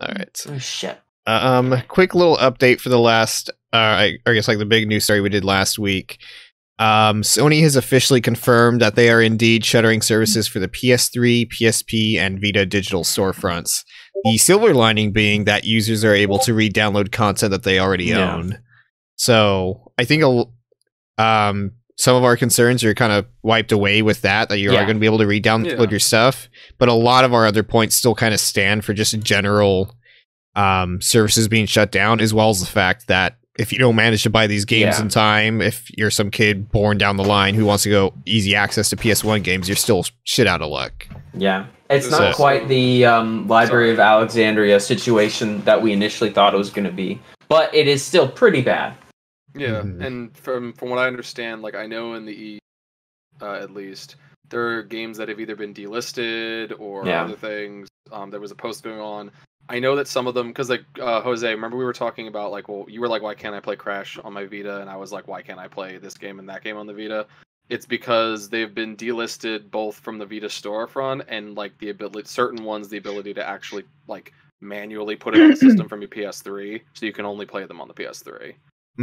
All right. Oh shit. Um, quick little update for the last, uh, I, I guess like the big news story we did last week. Um, Sony has officially confirmed that they are indeed shuttering services for the PS3, PSP, and Vita digital storefronts. The silver lining being that users are able to re-download content that they already Yeah. own. So I think a, um, some of our concerns are kind of wiped away with that. That you are going to be able to re-download Yeah. your stuff, but a lot of our other points still kind of stand for just general um, services being shut down, as well as the fact that if you don't manage to buy these games Yeah. in time, if you're some kid born down the line who wants to go easy access to PS1 games, you're still shit out of luck. Yeah. It's So- not quite the um, Library of Alexandria situation that we initially thought it was going to be, but it is still pretty bad. Yeah, Mhm. and from from what I understand, like I know in the E, uh, at least there are games that have either been delisted or Yeah. other things. Um, there was a post going on. I know that some of them, because like uh, Jose, remember we were talking about like, well, you were like, why can't I play Crash on my Vita, and I was like, why can't I play this game and that game on the Vita? It's because they've been delisted both from the Vita storefront and like the ability, certain ones, the ability to actually like manually put it on the system from your PS3, so you can only play them on the PS3.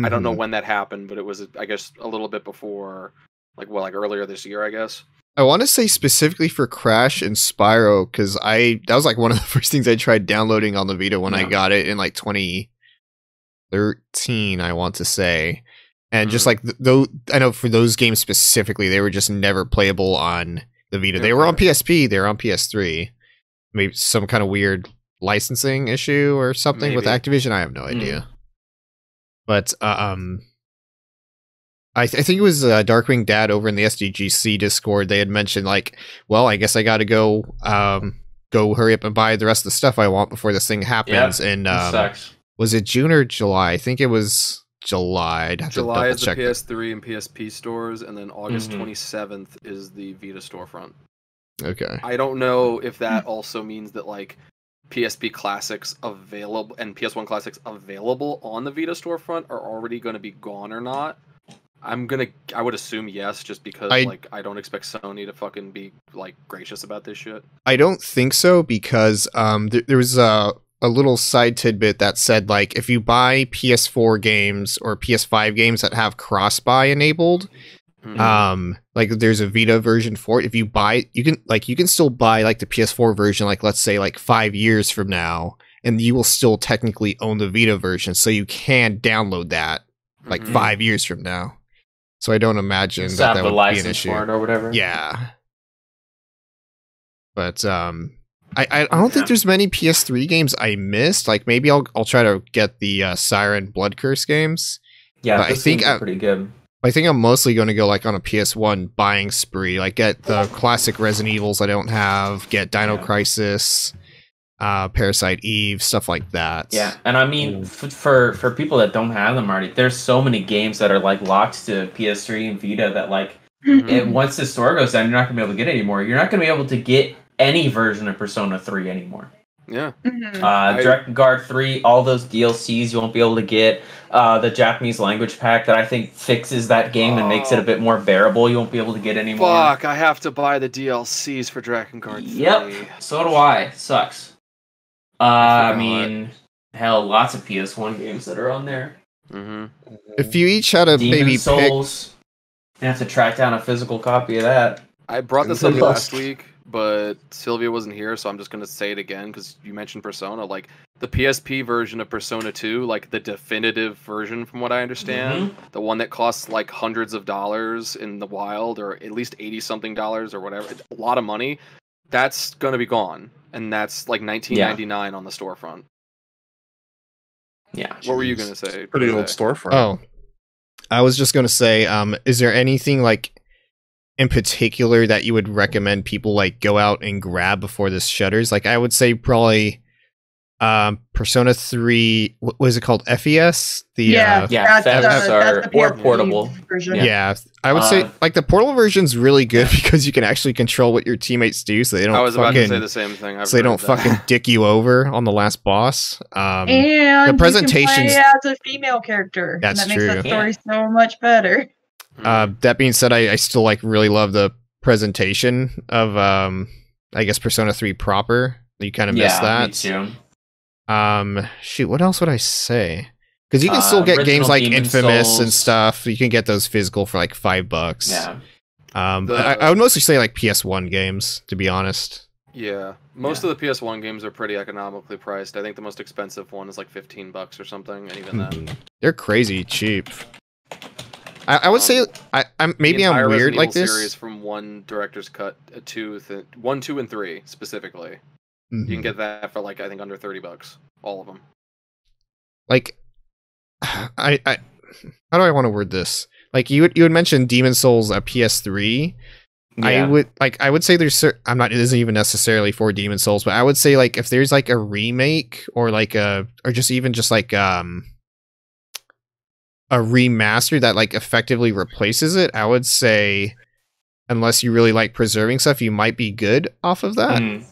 I don't know Mhm. when that happened, but it was I guess a little bit before, like well, like earlier this year, I guess. I want to say specifically for Crash and Spyro because I that was like one of the first things I tried downloading on the Vita when I got it in like 2013. I want to say, and just Mhm. like though I know for those games specifically, they were just never playable on the Vita. They were on PSP. They were on PS3. Maybe some kind of weird licensing issue or something with Activision. I have no Mm. Idea. But uh, um, I, th- I think it was uh, Darkwing Dad over in the SDGC Discord. They had mentioned like, well, I guess I got to go um go hurry up and buy the rest of the stuff I want before this thing happens. And It um, sucks. was it June or July? I think it was July. I'd have to July is the double-check that. PS3 and PSP stores, and then August Mhm. 27th is the Vita storefront. Okay. I don't know if that also means that like PSP classics available and PS1 classics available on the Vita storefront are already going to be gone or not. I'm gonna. I would assume yes, just because I- like I don't expect Sony to fucking be like gracious about this shit. I don't think so because um th- there was a a little side tidbit that said like if you buy PS4 games or PS5 games that have cross buy enabled, Mhm. um like there's a Vita version for it. If you buy, you can like you can still buy like the PS4 version, like let's say like five years from now, and you will still technically own the Vita version, so you can download that like Mhm. five years from now. So I don't imagine Just that that would be an issue. or whatever. Yeah. But um I, I, don't think there's many PS3 games I missed. Like maybe I'll I'll try to get the uh, Siren Blood Curse games. Yeah, But I think I- pretty good. I think I'm mostly going to go like on a PS1 buying spree. Like get the classic Resident Evils I don't have, get Dino Yeah. Crisis, uh Parasite Eve, stuff like that. Yeah, and I mean, f- for for people that don't have them already, there's so many games that are like locked to PS3 and Vita that like Mhm. it, once the store goes down, you're not gonna be able to get it anymore. You're not gonna be able to get any version of Persona 3 anymore. Yeah. Mhm. Uh, I- Direct Guard 3, all those DLCs you won't be able to get. Uh, the Japanese language pack that I think fixes that game and makes it a Oh. bit more bearable, you won't be able to get anymore. Fuck! I have to buy the DLCs for Drakengard. 3. Yep. So do I. Sucks. Uh, I I forgot. mean, hell, lots of PS1 games that are on there. Mm-hmm. If you each had a Demon maybe pick Souls. You have to track down a physical copy of that. I brought this And up last week, but Sylvia wasn't here, so I'm just gonna say it again because you mentioned Persona. Like the PSP version of Persona 2, like the definitive version, from what I understand, Mm-hmm. the one that costs like hundreds of dollars in the wild, or at least eighty something dollars or whatever, a lot of money. That's gonna be gone, and that's like 19.99 on the storefront. Yeah. What were you gonna say? Pretty old Jose? storefront. Oh, I was just gonna say, um, is there anything like in particular that you would recommend people like go out and grab before this shutters? Like, I would say probably, um, Persona Three. What was it called? FES. The yeah, uh, Yeah, that's, FES the, are- that's the or portable. version. yeah. I would say Uh, like the portal version's really good because you can actually control what your teammates do, so they don't I was about to say the same thing. I've so they don't that. fucking dick you over on the last boss. Um, And The presentations- you can play as a female character. That's and that true. makes that story so much better. Uh, that being said, I, I still like really love the presentation of um, I guess Persona Three proper. You kind of yeah, missed that. me too. Um, shoot, what else would I say? Because you can Uh, still get games like Demon Infamous and stuff. You can get those physical for like five bucks. Yeah. Um, The- I, I would mostly say like PS1 games, to be honest. Yeah, most of the PS1 games are pretty economically priced. I think the most expensive one is like 15 bucks or something, and even then. They're crazy cheap. I, I would say Um, I, I'm maybe I'm weird like this. Series from one director's cut, uh, two, th- one, two, and three specifically. You Mhm. can get that for like I think under 30 bucks, all of them. like I, I how do I want to word this? Like you would you would mention Demon Souls a PS3. Yeah. I would like I would say there's cer- I'm not it isn't even necessarily for Demon Souls, but I would say like if there's like a remake or like a or just even just like um a remaster that like effectively replaces it, I would say unless you really like preserving stuff, you might be good off of that. Mhm.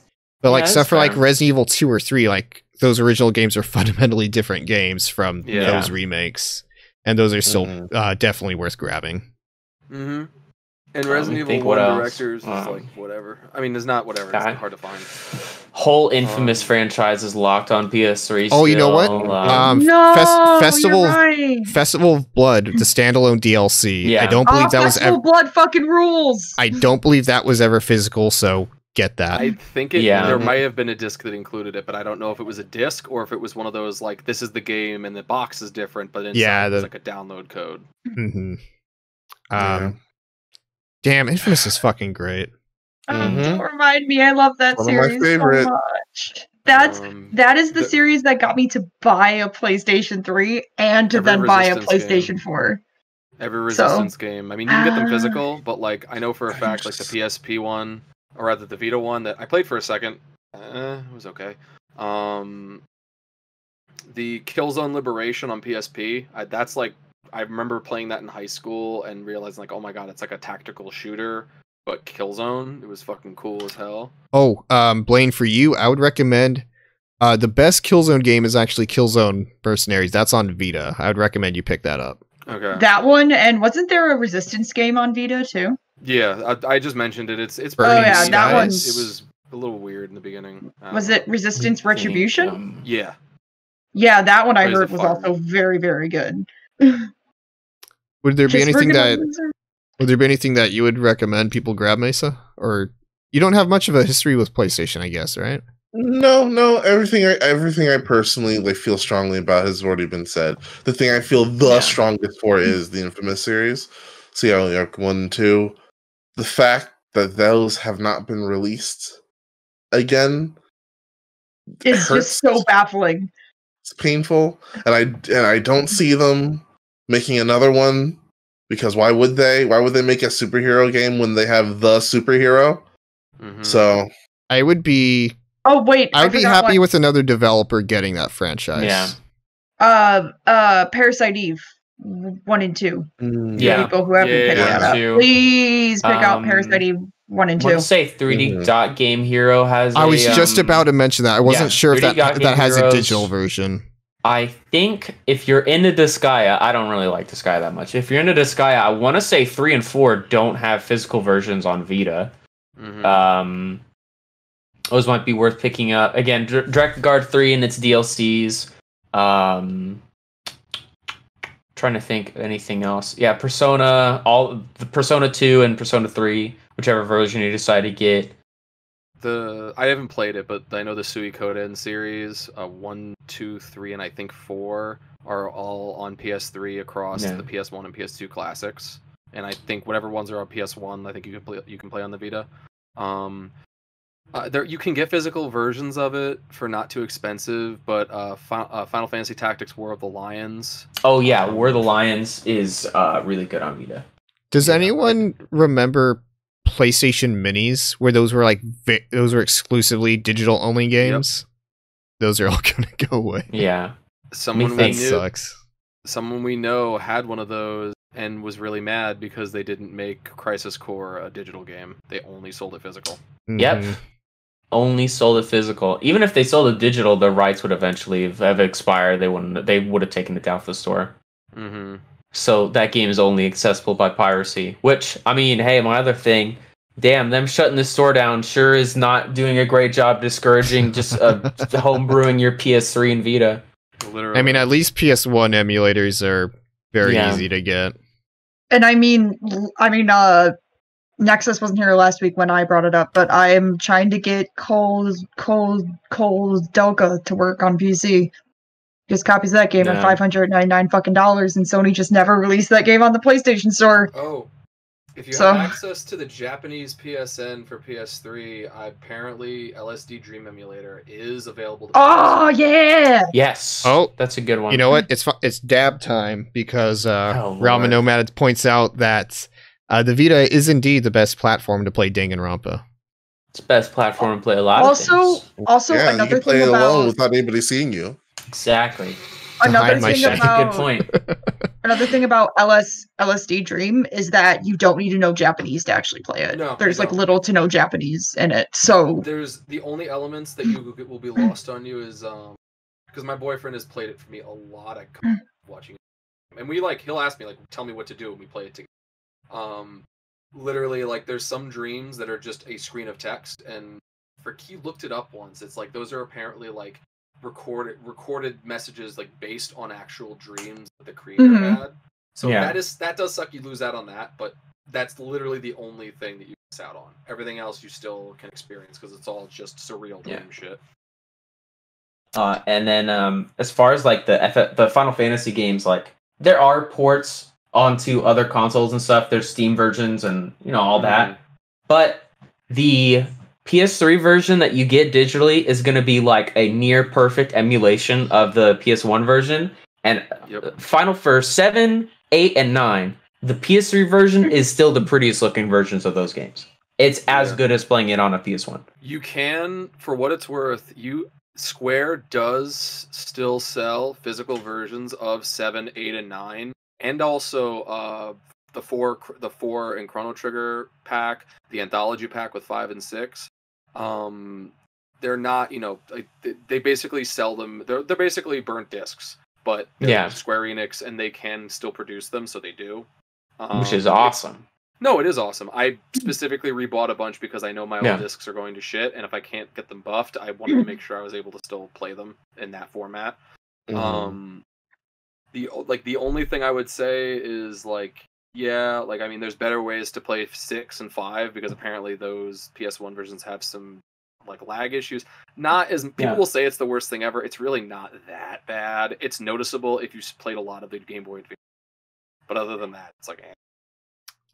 But Yeah, like that's stuff for like fair. Resident Evil 2 or 3, like those original games are fundamentally different games from Yeah. those remakes. And those are still Mhm. uh, definitely worth grabbing. Mm-hmm. And Um, Resident Evil think 1 what else? directors is Um, like whatever. I mean, it's not whatever. It's I- hard to find. Whole infamous Um, franchise is locked on PS3. Oh, you know what? Um, no, Fes- Festival- You're right. Festival of Blood, the standalone DLC. Yeah. I don't believe oh, that was Festival ever blood fucking rules. I don't believe that was ever physical, so get that. I think it. Yeah. There might have been a disc that included it, but I don't know if it was a disc or if it was one of those like this is the game and the box is different, but inside Yeah, it's like a download code. hmm Yeah. Um Damn, Infamous is fucking great. Oh, Mhm. don't remind me. I love that One of my series so much. That's Um, that is the, the- series that got me to buy a PlayStation 3 and to then buy a Resistance game. PlayStation 4. every So- resistance game. I mean, you can get them Ah. physical, but like I know for a fact, like the PSP one, or rather the Vita one that I played for a second, uh, it was okay. Um, the Killzone Liberation on PSP, I, that's like I remember playing that in high school and realizing like, oh my god, it's like a tactical shooter, but Killzone. It was fucking cool as hell. Oh, um Blaine for you, I would recommend uh the best Killzone game is actually Killzone Mercenaries. That's on Vita. I would recommend you pick that up. Okay. That one, and wasn't there a Resistance game on Vita too? yeah, I, I just mentioned it. It's it's Burning Oh, yeah, that Skies. one's- It was a little weird in the beginning. I Was it Resistance Retribution? Um, Yeah. yeah, that one I Blaze heard was Fire. also very, very good. Would there be Just anything that would there be anything that you would recommend people grab Mesa? Or you don't have much of a history with PlayStation, I guess, right? No, no. Everything I everything I personally like feel strongly about has already been said. The thing I feel the Yeah. strongest for mm-hmm. is the Infamous series. So yeah, like one and two. The fact that those have not been released again It's hurts. just so baffling. It's painful, and I and I don't see them making another one because why would they? Why would they make a superhero game when they have the superhero? Mhm. So I would be Oh wait, I would be happy one. with another developer getting that franchise. Yeah. uh uh Parasite Eve one and two. mm, Yeah. People who haven't Yeah, picked yeah, that up, please pick out Um, Parasite Eve one and I want two. to say 3D Mhm. Dot Game Hero has. I was a, just um, about to mention that. I wasn't yeah, sure if 3D that Game that has a digital version. I think if you're into Disgaea, I don't really like Disgaea that much. If you're into Disgaea, I want to say three and four don't have physical versions on Vita. Mhm. Um, those might be worth picking up. Again, Dr- Drakengard three and its DLCs. Um, trying to think of anything else. Yeah, Persona, all the Persona two and Persona three, whichever version you decide to get. The I haven't played it, but I know the Suikoden series, uh, one, two, three, and I think four are all on PS3 across Yeah. the PS1 and PS2 classics. And I think whatever ones are on PS1, I think you can play you can play on the Vita. Um, uh, there you can get physical versions of it for not too expensive, but uh, Fi- uh, Final Fantasy Tactics: War of the Lions. Oh yeah, War of the Lions is uh, really good on Vita. Does Yeah. anyone remember PlayStation Minis where those were like vi- those were exclusively digital only games? Those are all going to go away. Yeah. Someone we That think knew, sucks. someone we know had one of those and was really mad because they didn't make Crisis Core a digital game. They only sold it physical. Yep. Mhm. only sold it physical. Even if they sold it digital, the rights would eventually have- have expired. They wouldn't. They would have taken it down from the store. Mm-hmm. So that game is only accessible by piracy. Which I mean, hey, my other thing, damn, them shutting the store down sure is not doing a great job discouraging just uh, home brewing your PS3 and Vita. Literally. I mean, at least PS1 emulators are very Yeah. easy to get. And I mean, l- I mean, uh, Nexus wasn't here last week when I brought it up, but I'm trying to get Cole's Cole's Koudelka to work on PC. Just copies of that game Yeah. at 599 fucking dollars, and Sony just never released that game on the PlayStation Store. Oh, if you So- have access to the Japanese PSN for PS3, apparently LSD Dream Emulator is available. To Oh yeah, Yes. Oh, that's a good one. You know what? It's fu- it's dab time because uh, Oh, Rama Nomad points out that uh, the Vita is indeed the best platform to play Danganronpa. It's best platform to play a lot Also, of things. also yeah, you another can play thing it alone about without anybody seeing you. Exactly. another thing shit. That's a good about point. another thing about LS LSD Dream is that you don't need to know Japanese to actually play it. No, you There's like little to no Japanese in it, so There's the only elements that you will- will be lost on you is um because my boyfriend has played it for me a lot. I come watching, it. and we like he'll ask me like tell me what to do and we play it together. Um, literally like there's some dreams that are just a screen of text and for he looked it up once. It's like those are apparently like recorded recorded messages like based on actual dreams that the creator Mhm. had. So Yeah. that is that does suck. You lose out on that, but that's literally the only thing that you miss out on. Everything else you still can experience because it's all just surreal dream Yeah. shit. Uh, and then um, as far as like the F- the Final Fantasy games, like there are ports onto other consoles and stuff. There's Steam versions and you know all that. But the PS3 version that you get digitally is going to be like a near perfect emulation of the PS1 version. And Yep. Final for 7, 8, and 9, the PS3 version is still the prettiest looking versions of those games. It's as Yeah. good as playing it on a PS1. You can, for what it's worth, you Square does still sell physical versions of seven, eight, and nine, and also uh, the four, the four and Chrono Trigger pack, the anthology pack with five and six. Um, they're not, you know, like, they, they basically sell them. They're they're basically burnt discs, but Yeah. Square Enix, and they can still produce them, so they do. Um, which is awesome. no, it is awesome. I specifically rebought a bunch because I know my Yeah. old discs are going to shit, and if I can't get them buffed, I wanted to make sure I was able to still play them in that format. Mhm. Um, the like the only thing I would say is like, yeah, like I mean, there's better ways to play six and five because apparently those PS1 versions have some like lag issues. Not as people Yeah. will say it's the worst thing ever. It's really not that bad. It's noticeable if you played a lot of the Game Boy Advance. But other than that, it's like, eh.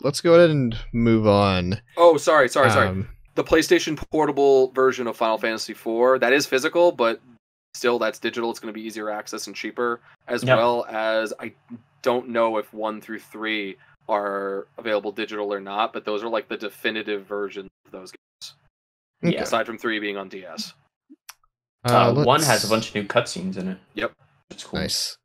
Let's go ahead and move on. oh, sorry, sorry, sorry. Um, the PlayStation Portable version of Final Fantasy IV that is physical, but still that's digital. It's going to be easier access and cheaper, as Yep. well as I don't know if one through three are available digital or not, but those are like the definitive versions of those games. Yeah. Aside from three being on DS. Uh, one has a bunch of new cutscenes in it. Yep. It's cool. Nice.